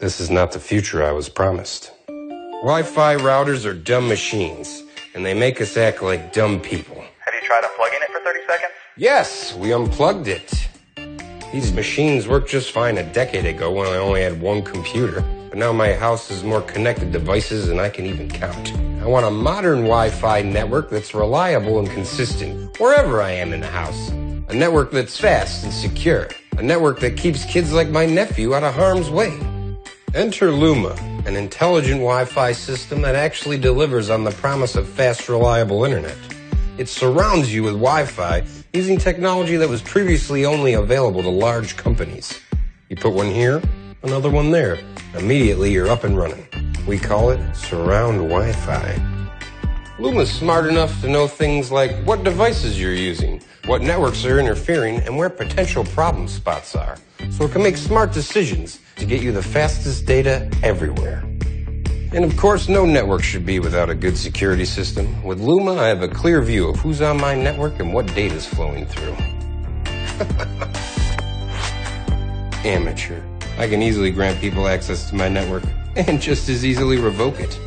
This is not the future I was promised. Wi Fi routers are dumb machines, and they make us act like dumb people. Have you tried unplugging it for 30 seconds? Yes, we unplugged it. These machines worked just fine a decade ago when I only had one computer. But now my house has more connected devices than I can even count. I want a modern Wi-Fi network that's reliable and consistent wherever I am in the house. A network that's fast and secure. A network that keeps kids like my nephew out of harm's way. Enter Luma, an intelligent Wi-Fi system that actually delivers on the promise of fast, reliable internet. It surrounds you with Wi-Fi using technology that was previously only available to large companies. You put one here, another one there. Immediately you're up and running. We call it surround Wi-Fi. Luma's smart enough to know things like what devices you're using, what networks are interfering, and where potential problem spots are. So it can make smart decisions to get you the fastest data everywhere. And of course, no network should be without a good security system. With Luma, I have a clear view of who's on my network and what data is flowing through. Amateur. I can easily grant people access to my network and just as easily revoke it.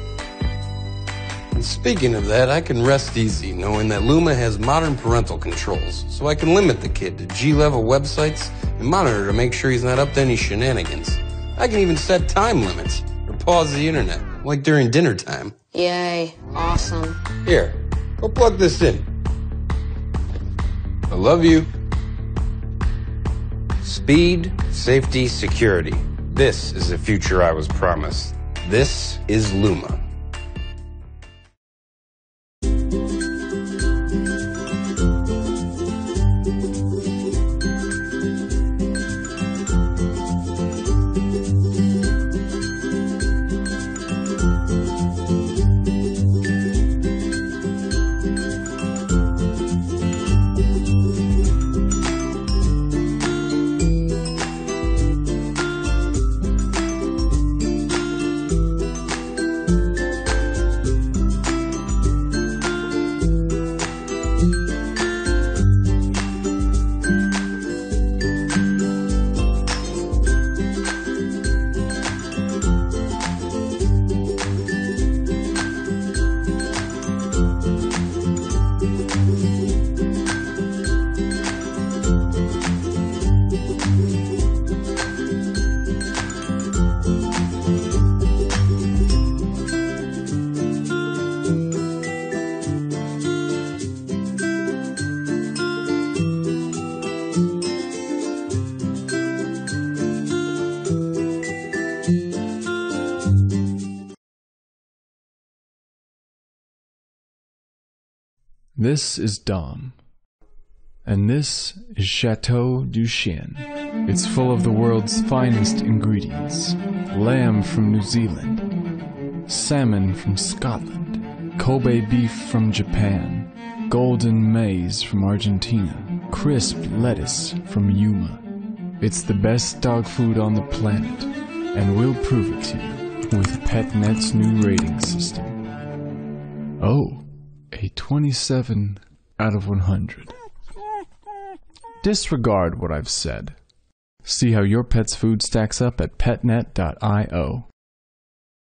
And speaking of that, I can rest easy knowing that Luma has modern parental controls, so I can limit the kid to G-level websites and monitor to make sure he's not up to any shenanigans. I can even set time limits or pause the internet like during dinner time. Yay, awesome. Here, go plug this in. I love you. Speed, safety, security. This is the future I was promised. This is Luma. This is Dom. And this is Chateau du Chien. It's full of the world's finest ingredients lamb from New Zealand, salmon from Scotland, Kobe beef from Japan, golden maize from Argentina, crisp lettuce from Yuma. It's the best dog food on the planet, and we'll prove it to you with PetNet's new rating system. Oh a 27 out of 100. Disregard what I've said. See how your pet's food stacks up at petnet.io.